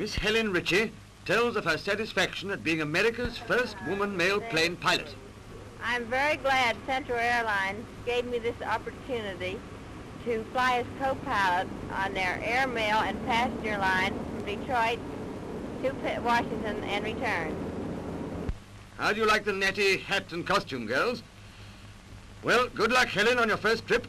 Miss Helen Ritchie tells of her satisfaction at being America's first woman mail plane pilot. I'm very glad Central Airlines gave me this opportunity to fly as co-pilot on their air mail and passenger line from Detroit to Washington and return. How do you like the natty hat and costume, girls? Well, good luck, Helen, on your first trip.